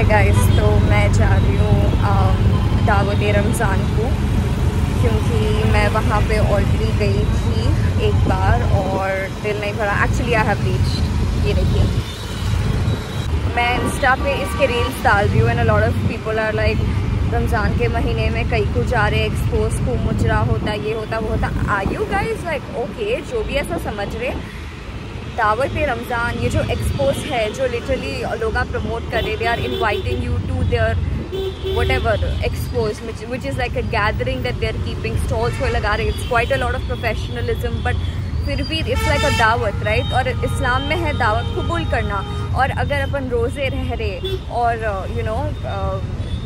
Hi guys तो मैं जा रही हूँ दावत रमज़ान को, क्योंकि मैं वहाँ पे ऑलरेडी गई थी एक बार और दिल नहीं भरा। एक्चुअली आई हैव रीच ये देखिए। मैं इंस्टा पे इसके रील्स डाल रही हूँ and lot of people are like Ramzan के महीने में कई को जा रहे एक्सपोज को मुचरा होता, ये होता, वो होता। I you guys like okay जो भी ऐसा समझ रहे दावत रमज़ान, ये जो एक्सपोज है, जो लिटरली लोग प्रमोट कर रहे they are inviting you to there whatever expos which is like a gathering that they are keeping stalls वो लगा रहे it's quite a lot of professionalism but फिर भी इट्स लाइक अ दावत राइट और इस्लाम में है दावत कबूल करना। और अगर अपन रोज़े रह रहे और यू नो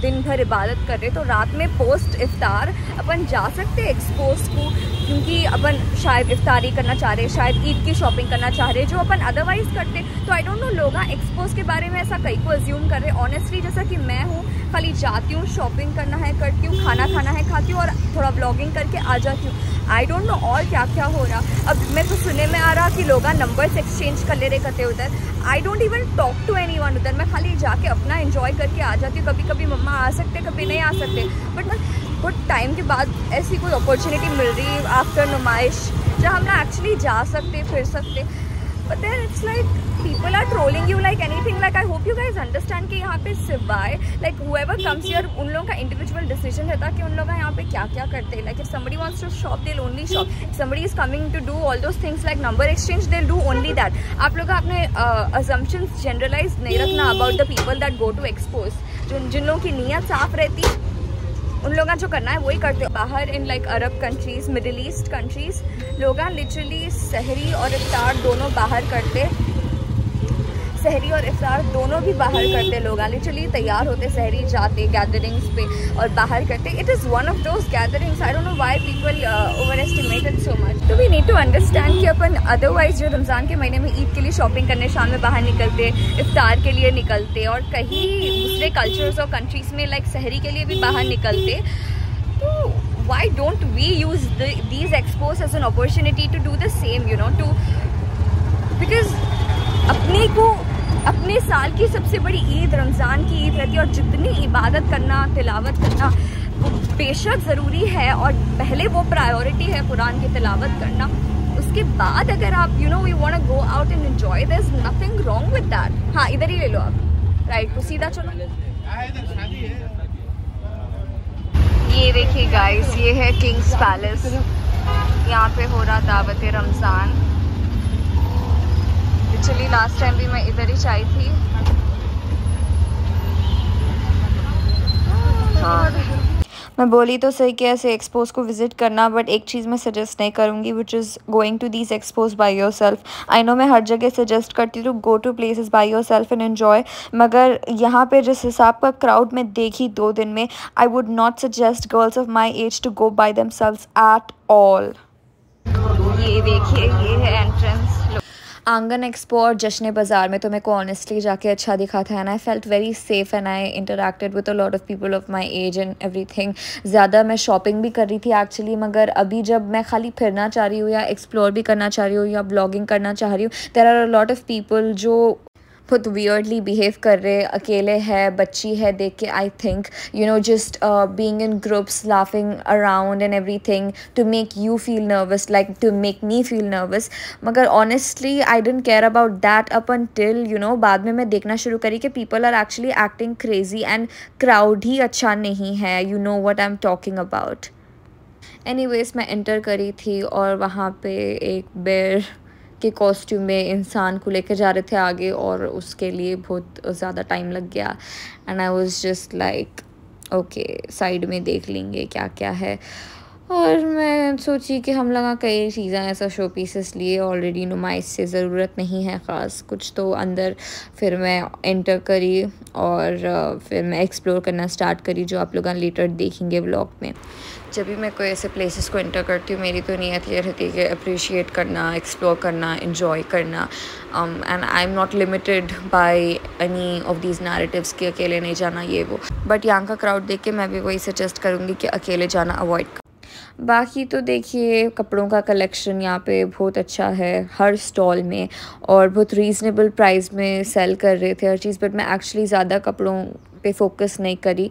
दिन भर इबादत कर रहे तो रात में पोस्ट इफ्तार अपन जा सकते एक्सपोज को। क्योंकि अपन शायद इफ्तारी करना चाह रहे शायद ईद की शॉपिंग करना चाह रहे जो अपन अदरवाइज़ करते तो आई डोंट नो लोग एक्सपोज के बारे में ऐसा कई को अज्यूम कर रहे ऑनेस्टली जैसा कि मैं हूँ, खाली जाती हूँ शॉपिंग करना है, करती हूँ, खाना खाना है, खाती हूँ और थोड़ा ब्लॉगिंग करके आ जाती हूँ। आई डोंट नो और क्या क्या हो रहा। अब मैं तो सुनने में आ रहा कि लोग नंबर्स एक्सचेंज कर ले रहे करते उधर। I don't even talk to anyone उधर। मैं खाली जाके अपना इंजॉय करके आ जाती हूँ। कभी कभी मम्मा आ सकते कभी नहीं आ सकते। बट को टाइम के बाद ऐसी कोई अपॉर्चुनिटी मिल रही है आफ्टर नुमाइश जहाँ हम ना एक्चुअली जा सकते फिर सकते। But then it's like people are trolling you like anything like I hope you guys understand कि यहाँ पे सिवाय like whoever comes your उन लोगों का इंडिविजुअल डिसीज़न रहता कि उन लोग यहाँ पे क्या क्या करते हैं like if someone wants to shop they'll only shop someone is coming to do all those things like number exchange they'll do only that आप लोग अपने अजम्पन्स जनरलाइज नहीं रखना about the people that go to expos जिन लोगों की नीयत साफ़ रहती। उन लोग जो करना है, वही करते बाहर in like Arab countries Middle East countries लोग लिटरली सहरी और इफ्तार दोनों बाहर करते। सहरी और इफ्तार दोनों भी बाहर करते लोग लिटरली तैयार होते सहरी जाते गैदरिंग्स पे और बाहर करते। It is one of those gatherings I don't know why people overestimated so much तो वी नीड टू अंडरस्टैंड कि अपन अदरवाइज़ जो रमज़ान के महीने में ईद के लिए शॉपिंग करने शाम में बाहर निकलते इफ्तार के लिए निकलते और कहीं दूसरे कल्चर्स और कंट्रीज़ में लाइक सहरी के लिए भी बाहर निकलते। तो don't we use the, these expos as an opportunity to do the same you know to because अपने को अपने साल की सबसे बड़ी ईद, रमज़ान की ईद रहती है और जितनी इबादत करना, तिलावत करना वो बेशक ज़रूरी है और पहले वो प्रायोरिटी है कुरान की तिलावत करना। उसके बाद अगर आप you know we want go out and enjoy is nothing wrong with that हाँ इधर ही ले लो आप। राइट तो सीधा चलो। ये देखिए गाइस ये है किंग्स पैलेस यहाँ पे हो रहा दावत रमज़ान एक्चुअली लास्ट टाइम भी मैं इधर ही चाही थी। मैं बोली तो सही कि ऐसे एक्सपोज को विज़िट करना बट एक चीज़ मैं सजेस्ट नहीं करूँगी which is going to these expos by yourself I know मैं हर जगह सजेस्ट करती हूँ go to places by yourself and enjoy मगर यहाँ पे जिस हिसाब का क्राउड में देखी दो दिन में I would not suggest girls of my age to go by themselves at all ये देखिए ये है एंट्रेंस आँगन एक्सपो और जश्न बाज़ार में तो मेरे को ऑनेस्टली जाके अच्छा दिखा था and I felt very safe and I interacted with a lot of people of my age and everything ज़्यादा मैं शॉपिंग भी कर रही थी एक्चुअली मगर अभी जब मैं खाली फिरना चाह रही हूँ या एक्सप्लोर भी करना चाह रही हूँ या ब्लॉगिंग करना चाह रही हूँ there are a lot of people जो बहुत वियर्डली बिहेव कर रहे, अकेले है, बच्ची है देख के I think you know just being in groups laughing around and everything to make you feel nervous like to make me feel nervous मगर honestly I don't care about that until you know बाद में मैं देखना शुरू करी कि people are actually acting crazy and crowd ही अच्छा नहीं है you know what I am talking about anyways मैं एंटर करी थी और वहाँ पे एक बेर के कॉस्ट्यूम में इंसान को लेकर जा रहे थे आगे और उसके लिए बहुत ज़्यादा टाइम लग गया। And I was just like okay side में देख लेंगे क्या क्या है। और मैं सोची कि हम लगा कई चीज़ें ऐसा शो पीसेस लिए ऑलरेडी नुमाइश से ज़रूरत नहीं है ख़ास। कुछ तो अंदर फिर मैं एंटर करी और फिर मैं एक्सप्लोर करना स्टार्ट करी जो आप लोग लेटर देखेंगे ब्लॉग में। जब भी मैं कोई ऐसे प्लेसेस को इंटर करती हूँ, मेरी तो नीयत ये रहती है कि अप्रिशिएट करना एक्सप्लोर करना इन्जॉय करना। And I am not limited by any of these narratives कि अकेले नहीं जाना ये वो। बट यहाँ का क्राउड देख के मैं भी वही सजेस्ट करूँगी कि अकेले जाना अवॉइड बाकी तो देखिए, कपड़ों का कलेक्शन यहाँ पे बहुत अच्छा है, हर स्टॉल में। और बहुत रीज़नेबल प्राइस में सेल कर रहे थे हर चीज़ बट मैं एक्चुअली ज़्यादा कपड़ों पे फोकस नहीं करी।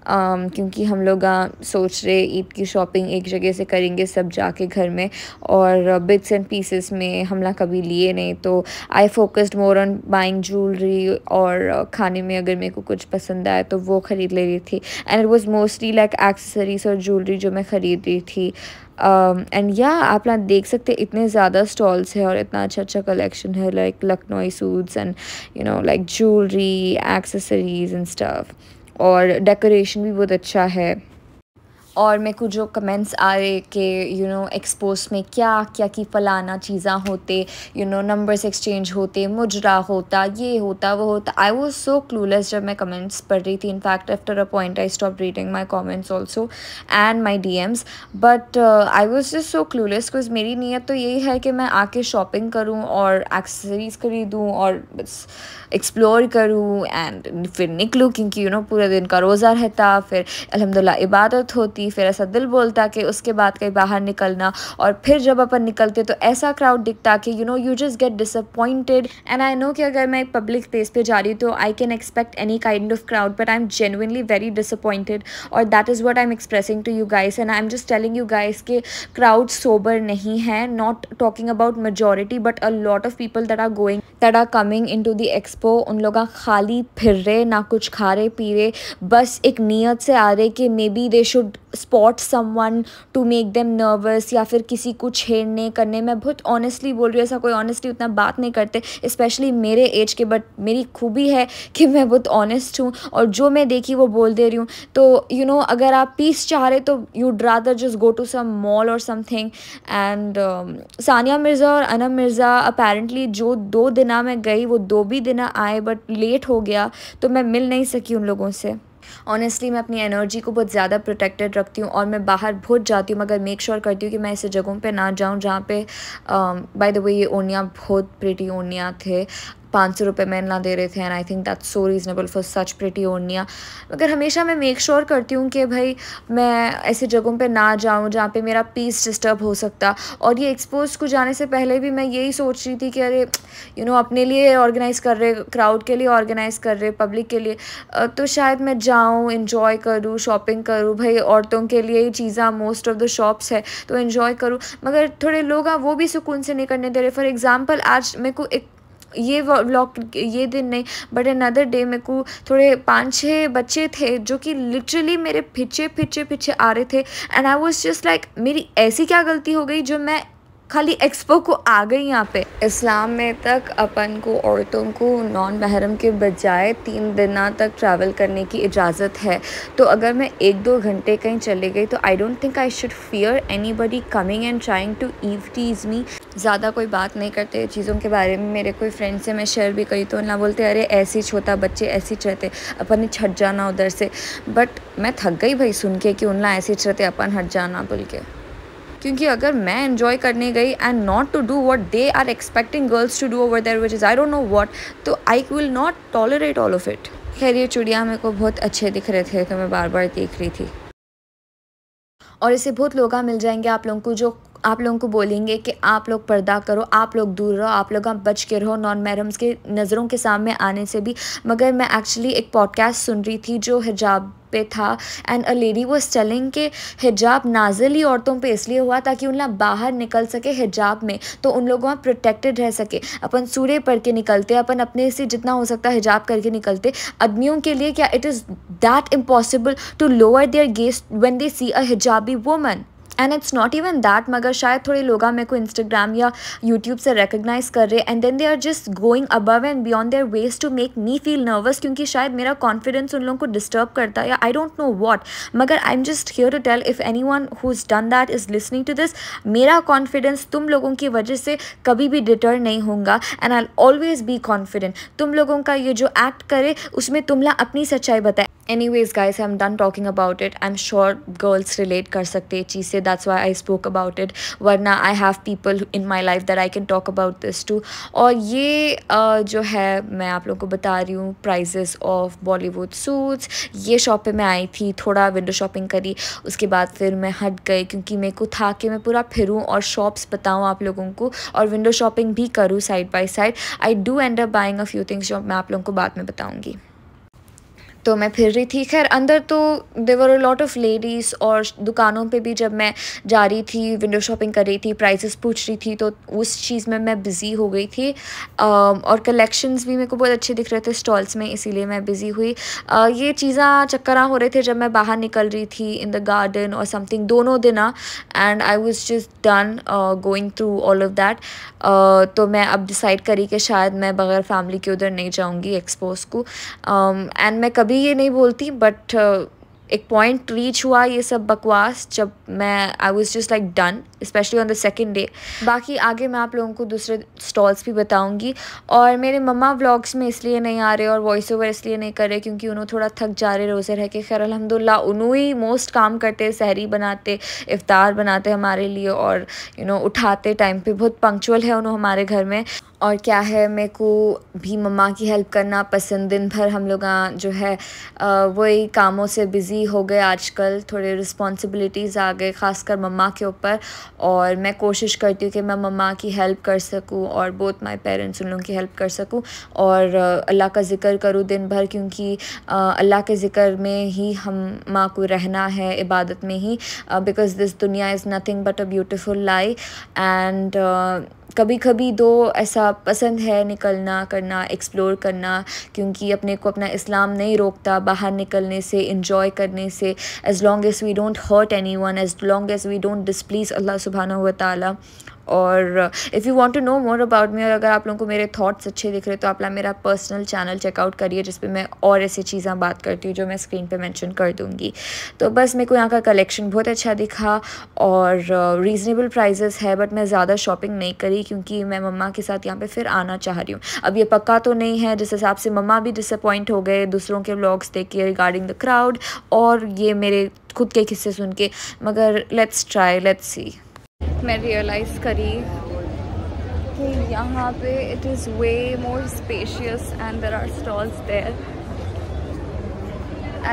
Um, क्योंकि हम लोग सोच रहे ईद की शॉपिंग एक जगह से करेंगे सब जाके घर में और बिट्स एंड पीसेस में हमला कभी लिए नहीं। तो I focused more on buying jewellery और खाने में अगर मेरे को कुछ पसंद आया तो वो ख़रीद ले रही थी। And it was mostly like accessories और ज्वेलरी जो मैं ख़रीद रही थी। एंड या आप ना देख सकते इतने ज़्यादा स्टॉल्स हैं और इतना अच्छा अच्छा कलेक्शन है like Lucknow suits and you know like jewellery accessories and stuff और डेकोरेशन भी बहुत अच्छा है। और मेरे को जो कमेंट्स आए कि यू नो एक्सपोज में क्या क्या की फ़लाना चीज़ा होते यू नो नंबर्स एक्सचेंज होते, मुजरा होता, ये होता, वो होता। आई वॉज़ सो क्लूलेस जब मैं कमेंट्स पढ़ रही थी। In fact after a point I stop reading my comments also and my DMs but I was just so clueless because मेरी नीयत तो यही है कि मैं आके शॉपिंग करूँ और एक्सेसरीज़ खरीदूँ और बस एक्सप्लोर करूँ एंड फिर निकलूँ क्योंकि यू नो पूरे दिन का रोज़ा रहता, फिर अलहमदिल्ला इबादत होती फिर ऐसा दिल बोलता कि उसके बाद कहीं बाहर निकलना और फिर जब अपन निकलते तो ऐसा क्राउड दिखता कि you know you just get disappointed and I know कि अगर मैं एक पब्लिक प्लेस पे जा रही हूँ तो I can expect any kind of crowd but I am genuinely very disappointed और that is what I am expressing to you guys and I am just telling you guys के crowd sober नहीं है not talking about majority but a lot of people that are going that are coming into the expo उन लोग खाली फिर रहे, ना कुछ खा रहे, पी रहे, बस एक नीयत से आ रहे कि maybe they should spot someone to make them nervous या फिर किसी को छेड़ने करने। मैं बहुत ऑनेस्टली बोल रही हूँ ऐसा कोई ऑनेस्टली उतना बात नहीं करते स्पेशली मेरे एज के बट मेरी खूबी है कि मैं बहुत ऑनेस्ट हूँ और जो मैं देखी वो बोल दे रही हूँ। तो यू you नो know, अगर आप पीस चाह रहे तो you'd rather just go to some mall और समथिंग एंड सानिया मिर्ज़ा और अनम मिर्ज़ा अपेरेंटली जो दो दिना में गई वो दो भी दिना आए बट लेट हो गया तो मैं मिल नहीं सकी उन लोगों से। ऑनेस्टली मैं अपनी एनर्जी को बहुत ज़्यादा प्रोटेक्टेड रखती हूँ और मैं बाहर बहुत जाती हूँ, मगर मेक श्योर करती हूँ कि मैं ऐसे जगहों पर ना जाऊँ जहाँ पे बाय द वे ये ओनिया बहुत प्रिटी ओनिया थे। पाँच सौ रुपये में ना दे रहे थे and I think that's so reasonable for such pretty ओनिया। मगर हमेशा मैं मेक श्योर sure करती हूँ कि भाई मैं ऐसी जगहों पे ना जाऊँ जहाँ पे मेरा पीस डिस्टर्ब हो सकता। और ये एक्सपोज को जाने से पहले भी मैं यही सोच रही थी कि अरे यू you नो know, अपने लिए ऑर्गेनाइज़ कर रहे क्राउड के लिए ऑर्गेनाइज़ कर रहे पब्लिक के लिए। तो शायद मैं जाऊँ इन्जॉय करूँ शॉपिंग करूँ। भाई औरतों के लिए ही चीज़ा मोस्ट ऑफ़ द शॉप्स है तो इन्जॉय करूँ। मगर थोड़े लोग वो भी सुकून से नहीं करने दे रहे। फॉर एग्ज़ाम्पल आज मेरे को एक ये व्लॉग ये दिन नहीं बट अनदर डे मेरे को थोड़े पाँच छः बच्चे थे जो कि लिटरली मेरे पीछे पीछे पीछे आ रहे थे। And I was just like मेरी ऐसी क्या गलती हो गई जो मैं खाली एक्सपो को आ गई यहाँ पे? इस्लाम में तक अपन को औरतों को नॉन महरम के बजाय तीन दिन तक ट्रैवल करने की इजाज़त है। तो अगर मैं एक दो घंटे कहीं चले गई तो I don't think I should fear anybody coming and trying to eve tease me ज़्यादा कोई बात नहीं करते चीज़ों के बारे में। मेरे कोई फ्रेंड से मैं शेयर भी करी तो ना बोलते, अरे, ऐसे ही छोटा बच्चे, ऐसे ही रहते अपन छट जाना उधर से। बट मैं थक गई भाई सुन के कि उनला ऐसे रहते अपन हट जाना बोल के। क्योंकि अगर मैं इन्जॉय करने गई and not to do what they are expecting girls to do over there which is I don't know what तो I will not tolerate all of it खैर, ये चुड़िया मेरे को बहुत अच्छे दिख रहे थे तो मैं बार बार देख रही थी। और इसे बहुत लोग मिल जाएँगे आप लोगों को, जो आप लोगों को बोलेंगे कि आप लोग पर्दा करो, आप लोग दूर रहो, आप लोग बच के रहो नॉन मैरम्स के नज़रों के सामने आने से भी। मगर मैं एक्चुअली एक पॉडकास्ट सुन रही थी जो हिजाब पे था एंड अ लेडी वो टेलिंग के हिजाब नाजली औरतों पे इसलिए हुआ ताकि उन लोग बाहर निकल सके हिजाब में तो उन लोगों प्रोटेक्टेड रह सके। अपन सूर्य पढ़ के निकलते, अपन अपने से जितना हो सकता है हिजाब करके निकलते। आदमियों के लिए क्या it is that impossible to lower their gaze when they see a हिजाबी woman and it's not even that मगर शायद थोड़े लोग मेरे को इंस्टाग्राम या यूट्यूब से रिकग्नाइज कर रहे and then they are just going above and beyond their ways to make me feel nervous क्योंकि शायद मेरा कॉन्फिडेंस उन लोगों को डिस्टर्ब करता है या आई डोंट नो वॉट मगर I am just here to tell if anyone who is done that is listening to this मेरा कॉन्फिडेंस तुम लोगों की वजह से कभी भी डिटर नहीं होगा and I always be confident तुम लोगों का ये जो एक्ट करे उसमें तुमला अपनी सच्चाई बताए anyways guys I am done talking about it I am sure girls relate कर सकते हैं चीज़ से that's why I spoke about it वरना I have people in my life that I can talk about this to और ये uh, जो है मैं आप लोगों को बता रही हूँ प्राइजेस ऑफ़ बॉलीवुड सूट्स ये शॉप पे मैं आई थी थोड़ा विंडो शॉपिंग करी. उसके बाद फिर मैं हट गई क्योंकि मेरे को था कि मैं पूरा फिरूँ और शॉप्स बताऊँ आप लोगों को और विंडो शॉपिंग भी करूँ side by side I do end up buying a few things जो मैं आप लोगों को बाद में बताऊँगी. तो मैं फिर रही थी। खैर, अंदर तो देवर लॉट ऑफ़ लेडीज़ और दुकानों पे भी जब मैं जा रही थी विंडो शॉपिंग कर रही थी प्राइसेस पूछ रही थी तो उस चीज़ में मैं बिज़ी हो गई थी। और कलेक्शंस भी मेरे को बहुत अच्छे दिख रहे थे स्टॉल्स में, इसीलिए मैं बिज़ी हुई। ये चीज़ा चक्करा हो रहे थे जब मैं बाहर निकल रही थी इन द गार्डन और समथिंग दोनों दिन। And I was just done going through all of that तो मैं अब डिसाइड करी कि शायद मैं बगैर फैमिली के उधर नहीं जाऊँगी एक्सपोज को। एंड मैं कभी कभी ये नहीं बोलती बट uh, एक पॉइंट रीच हुआ ये सब बकवास जब मैं I was just like done specially on the second day बाकी आगे मैं आप लोगों को दूसरे स्टॉल्स भी बताऊँगी। और मेरे मम्मा व्लॉग्स में इसलिए नहीं आ रहे और वॉइस ओवर इसलिए नहीं कर रहे क्योंकि उन्होंने थोड़ा थक जा रहे रोज़े रह के। खैर अलहमदिल्ला उन्होंने ही मोस्ट काम करते सहरी बनाते इफ़ार बनाते हमारे लिए और यू you नो know, उठाते टाइम पर बहुत पंक्चुअल है उन्होंने हमारे घर में। और क्या है, मेरे को भी मम्मा की हेल्प करना पसंद। दिन भर हम लोग जो है वही कामों से बिज़ी हो गए आजकल। थोड़े रिस्पॉन्सिबिलिटीज़ आ गए, ख़ासकर मम्मा के ऊपर। और मैं कोशिश करती हूँ कि मैं मम्मा की हेल्प कर सकूँ और बोथ माय पेरेंट्स उन लोगों की हेल्प कर सकूँ। और अल्लाह का ज़िक्र करूँ दिन भर क्योंकि अल्लाह के ज़िक्र में ही हम माँ को रहना है, इबादत में ही। बिकॉज़ दिस दुनिया is nothing but a beautiful lie and कभी कभी दो ऐसा पसंद है निकलना, करना एक्सप्लोर करना, क्योंकि अपने को अपना इस्लाम नहीं रोकता बाहर निकलने से इन्जॉय करने से as long as we don't hurt anyone as long as we don't displease Allah सुबहाना व ताली। और if you want to know more about me और अगर आप लोगों को मेरे थॉट्स अच्छे दिख रहे तो आप मेरा पर्सनल चैनल चेकआउट करिए, जिस पे मैं और ऐसी चीज़ें बात करती हूँ जो मैं स्क्रीन पर मैंशन कर दूँगी। तो बस मेरे को यहाँ का कलेक्शन बहुत अच्छा दिखा और रीज़नेबल प्राइजेस है बट मैं ज़्यादा शॉपिंग नहीं करी क्योंकि मैं मम्मा के साथ यहाँ पर फिर आना चाह रही हूँ। अब ये पक्का तो नहीं है, जिस हिसाब से मम्मा भी डिसअपॉइंट हो गए, दूसरों के ब्लॉग्स देख के रिगार्डिंग द क्राउड और ये मेरे खुद के किस्से सुन के, मगर लेट्स ट्राई लेट्स सी मैं रियलाइज़ करी कि यहाँ पे it is way more spacious and there are stalls there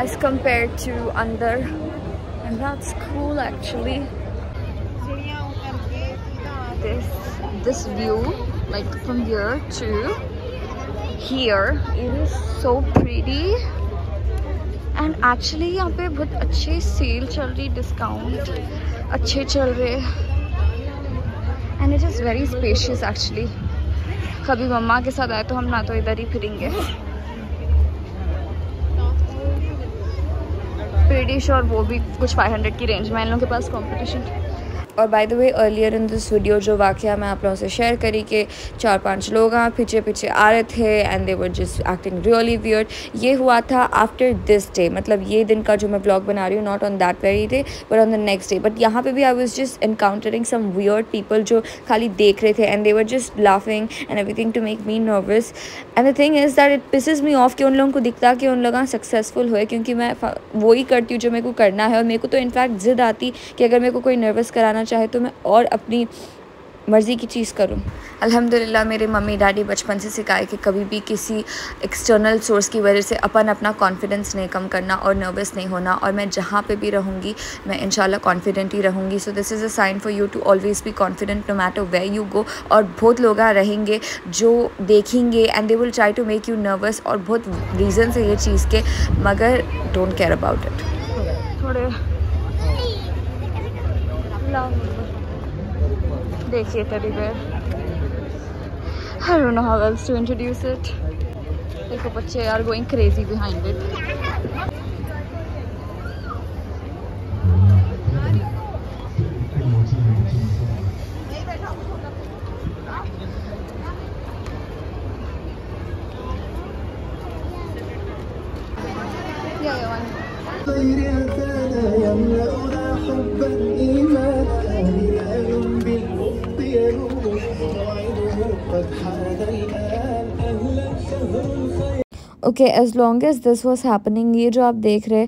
as compare to अंदर and that's cool actually this this view, like, from here to here, it is so pretty. And actually, यहाँ पे बहुत अच्छी cell चल रही discount अच्छे चल रहे। And it is very spacious actually कभी मम्मा के साथ आए तो हम ना तो इधर ही फिरेंगे। प्रीटी और वो भी कुछ 500 की रेंज में इन लोगों के पास कंपटीशन और by the way earlier in this video जो वाक़ मैं आप लोगों से शेयर करी कि चार पाँच लोग यहाँ पीछे पीछे आ रहे थे and they were just acting really weird ये हुआ था आफ्टर दिस डे मतलब ये दिन का जो मैं ब्लॉग बना रही हूँ not on that very day but on the next day but यहाँ पे भी I was just encountering some weird people जो खाली देख रहे थे and they were just laughing and everything to make me nervous and the thing is that it pisses me off कि उन लोगों को दिखता कि उन लोग सक्सेसफुल हुए, क्योंकि मैं वही करती हूँ जो मेरे को करना है और मेरे को तो इनफैक्ट ज़िद आती कि अगर मेरे को कोई नर्वस कराना चाहे तो मैं और अपनी मर्ज़ी की चीज़ करूँ। अल्हम्दुलिल्लाह मेरे मम्मी डैडी बचपन से सिखाए कि कभी भी किसी एक्सटर्नल सोर्स की वजह से अपन अपना कॉन्फिडेंस नहीं कम करना और नर्वस नहीं होना और मैं जहाँ पे भी रहूँगी मैं इंशाल्लाह कॉन्फिडेंट ही रहूँगी। So this is a sign for you to always be confident no matter way you go और बहुत लोग रहेंगे जो देखेंगे and they will try to make you nervous और बहुत रीज़न है ये चीज़ के मगर डोंट केयर अबाउट इट थोड़े देखिए teddy bear I don't know how else to introduce it. देखो बच्चे are going crazy behind it. Yeah, yeah, one. Okay as long as this was happening ये जो आप देख रहे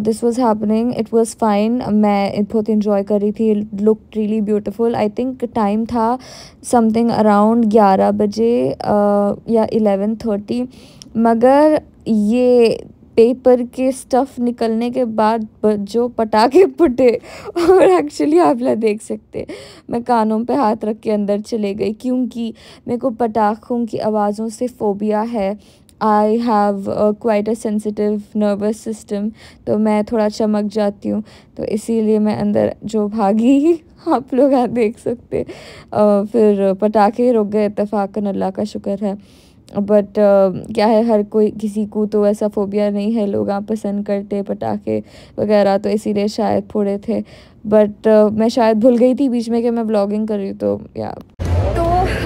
this was happening it was fine मैं बहुत enjoy कर रही थी look really beautiful I think time था समथिंग अराउंड ग्यारह बजे uh, या इलेवन थर्टी मगर ये पेपर के स्टफ़ निकलने के बाद जो पटाखे फटे और एक्चुअली आप लोग देख सकते मैं कानों पे हाथ रख के अंदर चले गई क्योंकि मेरे को पटाखों की आवाज़ों से फ़ोबिया है। I have quite a sensitive nervous system तो मैं थोड़ा चमक जाती हूँ तो इसीलिए मैं अंदर जो भागी आप लोग आप देख सकते uh, फिर पटाखे रुक गए इतफाक़न अल्लाह का शुक्र है। बट uh, क्या है हर कोई किसी को तो ऐसा फोबिया नहीं है लोग आप पसंद करते पटाखे वगैरह तो इसीलिए शायद थोड़े थे। बट uh, मैं शायद भूल गई थी बीच में कि मैं ब्लॉगिंग कर रही हूँ तो या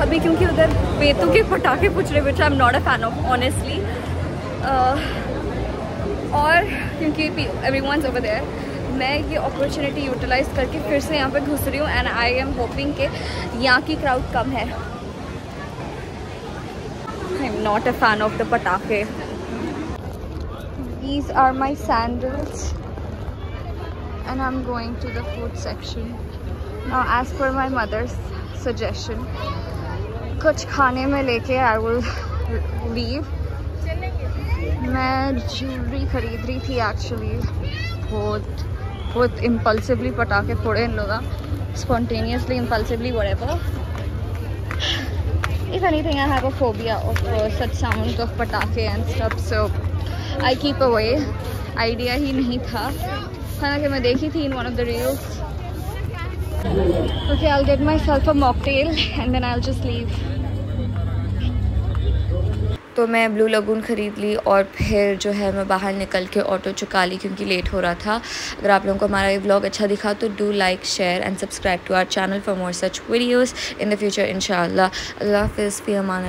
अभी क्योंकि उधर बेतु के पटाखे पूछ रहे which I am not a fan of honestly और क्योंकि एवरी वन ओवर देयर मैं ये अपॉर्चुनिटी यूटिलाइज करके फिर से यहाँ पे घुस रही हूँ एंड आई एम होपिंग कि यहाँ की क्राउड कम है I'm not a fan of the patake. These are my sandals and I'm going to the food section. Now as per my mother's suggestion, कुछ खाने में लेके आई विल लीव मैं ज्वेलरी खरीद रही थी एक्चुअली बहुत बहुत इम्पल्सिवली पटाखे फोड़े इन लोग। स्पॉन्टेनियसली इम्पल्सिवली बड़े पर if anything I phobia such sound of पटाखे and stuff so I keep way idea ही नहीं था। हालाँकि मैं देखी थी in one of the reels okay I get myself a mocktail and then I just leave तो मैं ब्लू लगून ख़रीद ली और फिर जो है मैं बाहर निकल के ऑटो चुका ली क्योंकि लेट हो रहा था। अगर आप लोगों को हमारा ये ब्लॉग अच्छा दिखा तो do like share and subscribe to our channel for more such videos in the future इन अल्लाह हाफिज़ फ़ी अमान